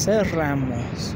Cerramos.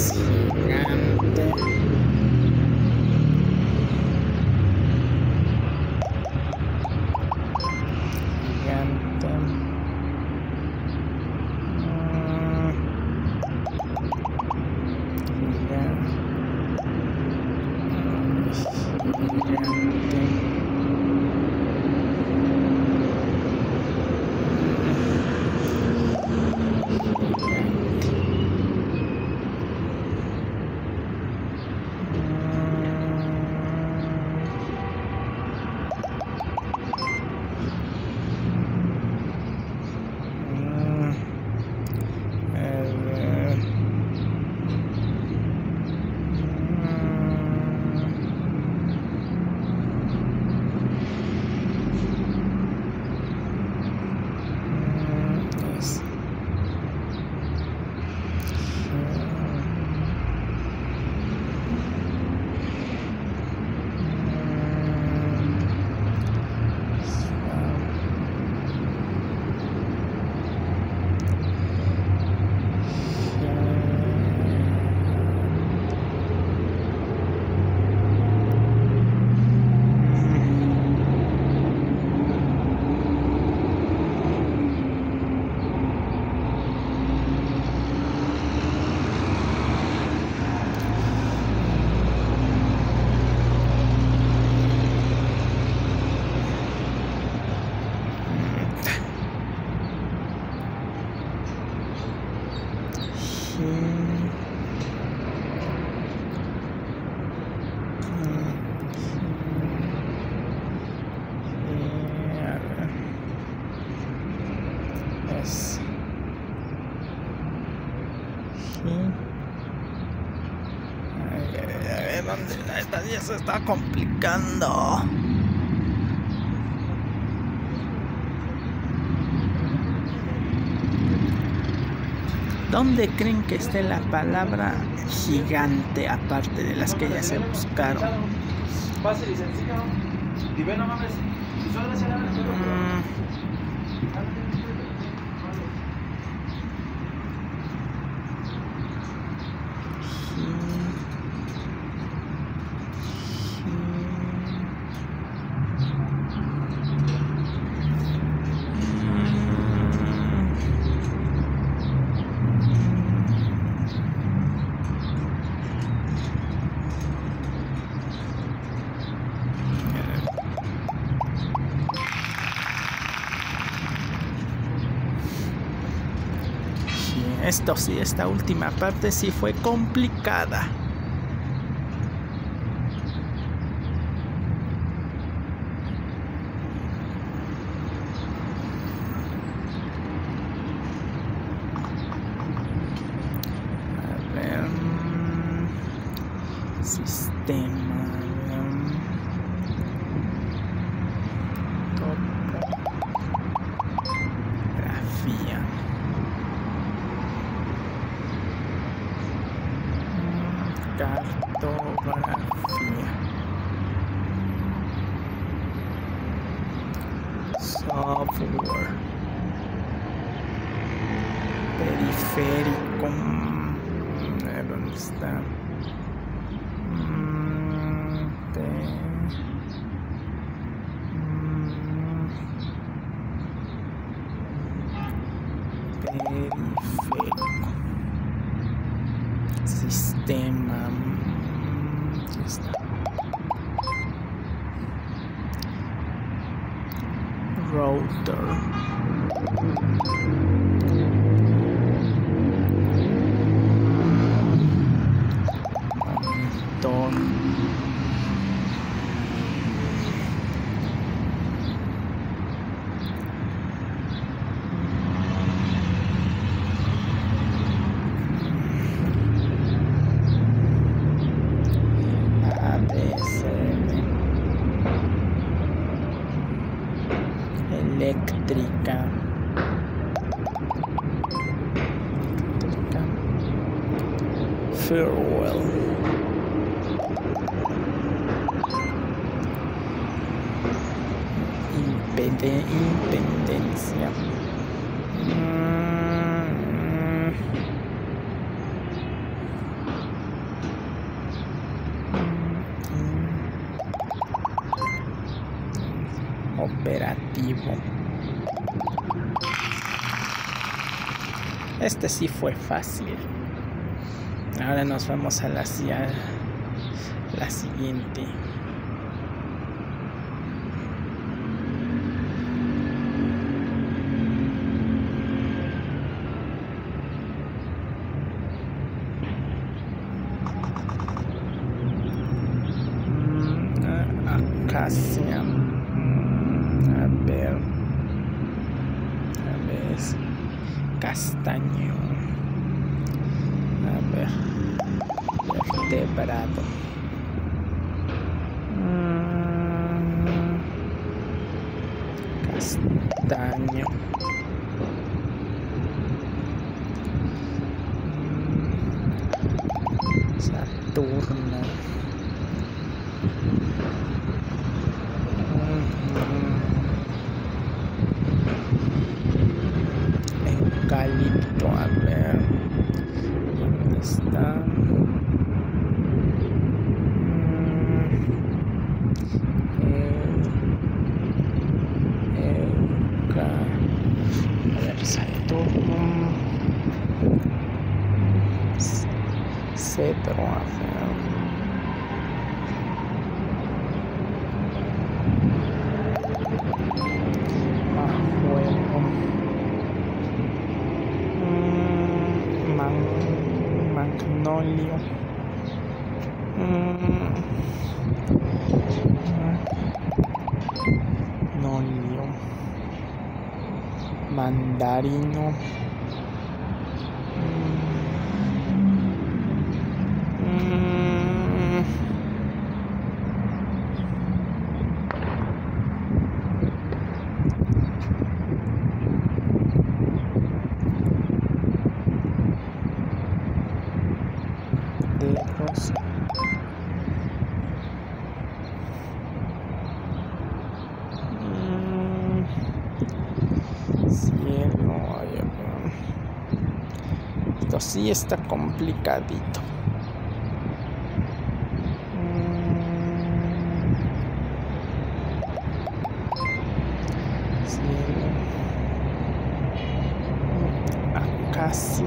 Yes. Ay, ay, ¿dónde? Esta ya se está complicando. ¿Dónde creen que esté la palabra gigante aparte de las que ya se buscaron? Fácil y sencillo. Y ve, no mames. Se la Mm, Sí, esto sí, esta última parte sí fue complicada. Mm, Sistema. mm, Cartografía. Software. Periférico. Router. Independencia. Mm. Mm. Operativo. Este sí fue fácil. Ahora nos vamos a la, cia- la siguiente. Mm, a- Mm, A ver. A ver. Castaño. A ver. Vertebrado. Mm, Castaño. Mm, Saturno. Eucalipto, a ver. ¿Dónde está? Mm, eu- Euca. A ver, Saturno. C- Cedro, a ver. Majuelo. Mm, man- Magnolio. Mm, Magnolio. Mandarino. Mm, dedos. Mm, cielo, ay, a ver. Esto sí está complicadito. Mm. Acacia.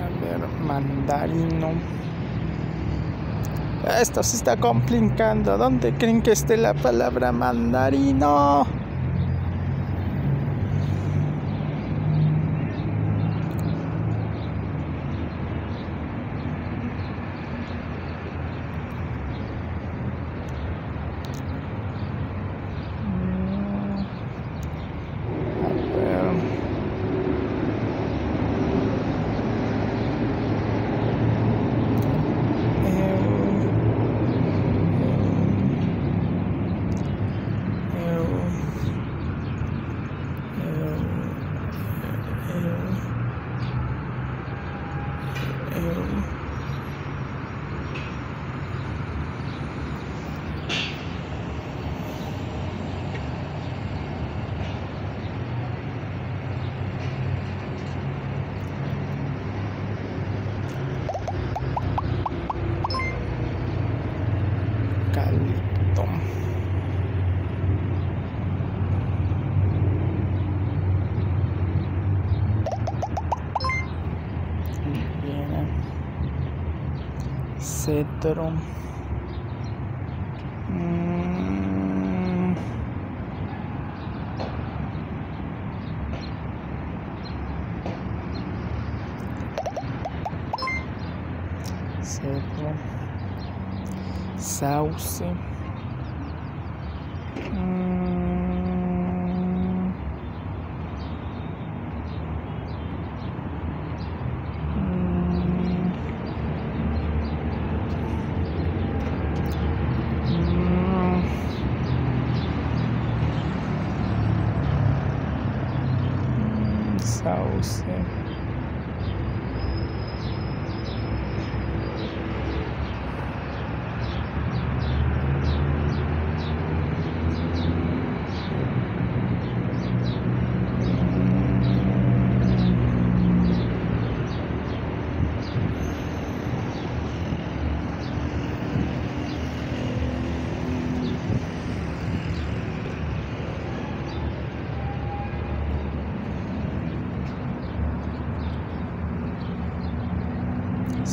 A ver, mandarino. Esto se está complicando. ¿Dónde creen que esté la palabra mandarino? Mm, A ver. Calipto. Bien. Cetro. Mm. cedro, sauce. Mm. House. Yeah.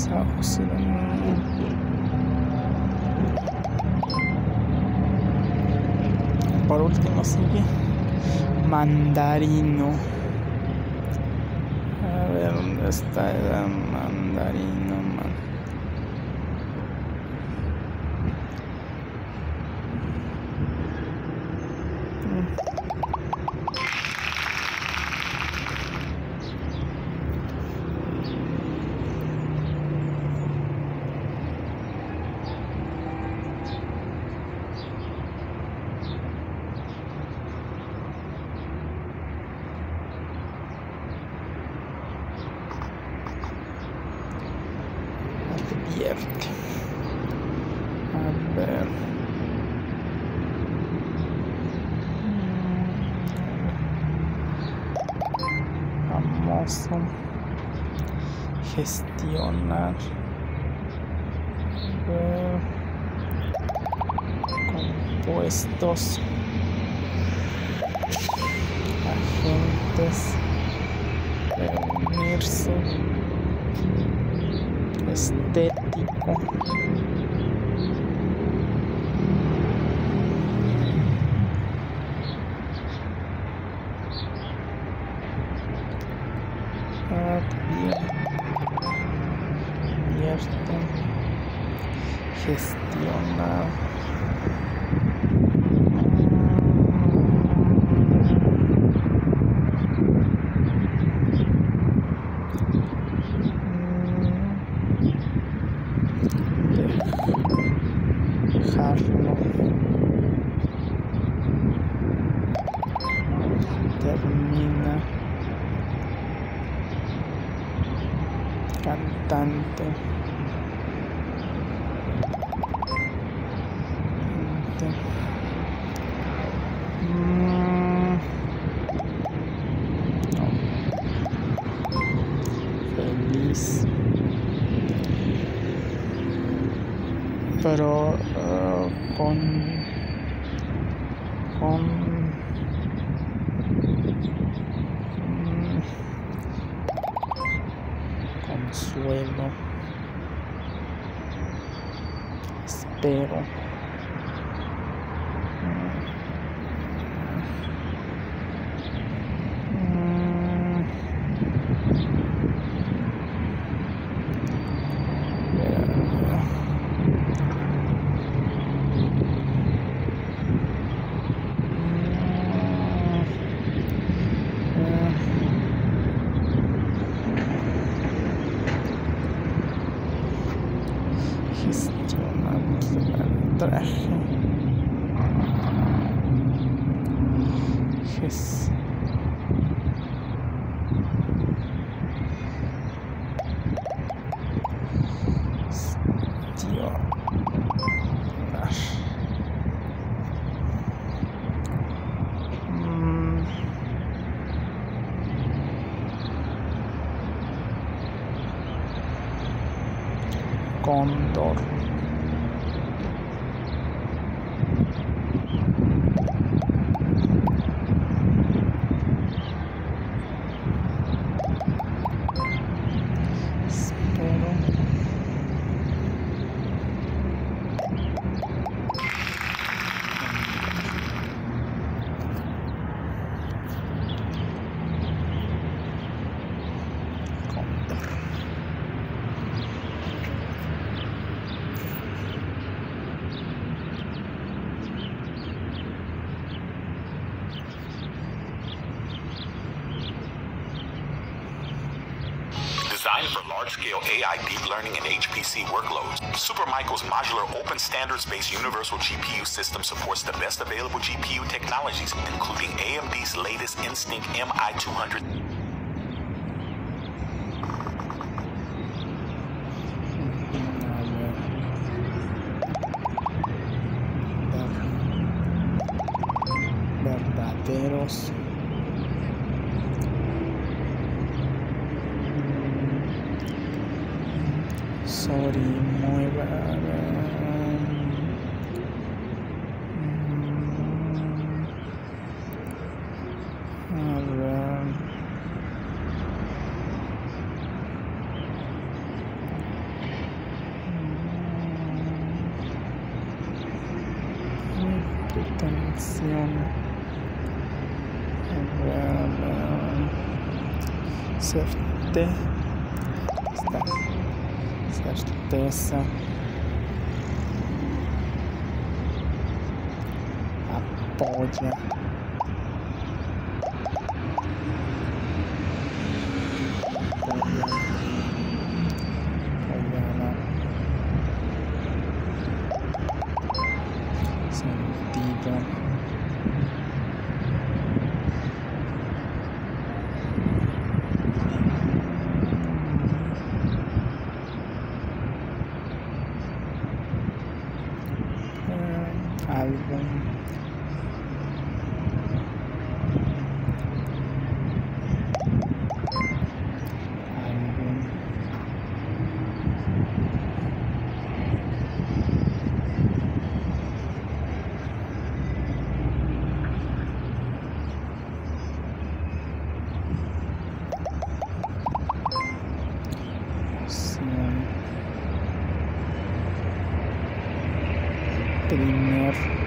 Sauce. Sauce. Por último sigue mandarino. A ver dónde está el mandarino. man? Advierte. A ver. Mm, Famoso. Gestionar. A ver. Compuestos. Agentes. Reunirse estético. Cantante. Mm. Feliz. Pero eh, con mm, consuelo espero Cóndor. Espero. Cóndor. Designed for large-scale AI deep learning and HPC workloads. Supermicro's modular open standards-based universal GPU system supports the best available GPU technologies, including AMD's latest Instinct MI200 ontem. Está, está tensa. A pódia. premier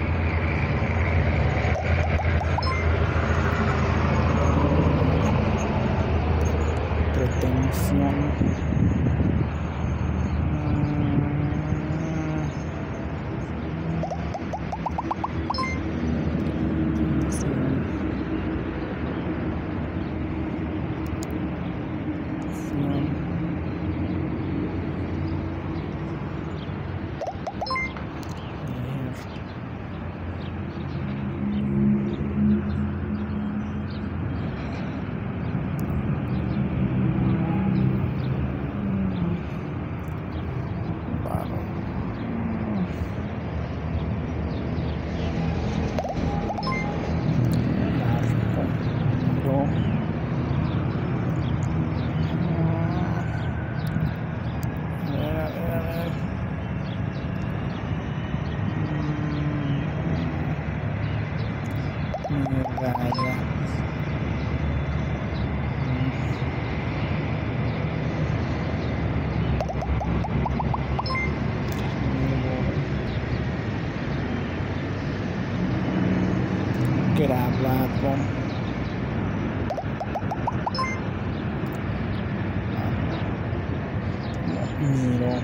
Miro.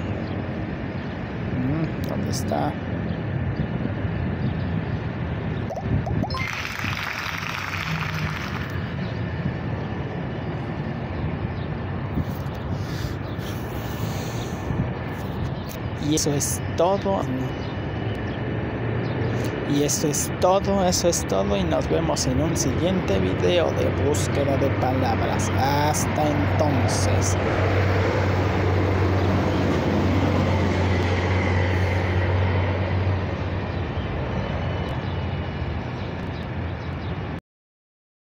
Mm, ¿Dónde está? Y eso es todo. Y eso es todo, eso es todo y nos vemos en un siguiente video de búsqueda de palabras. Hasta entonces.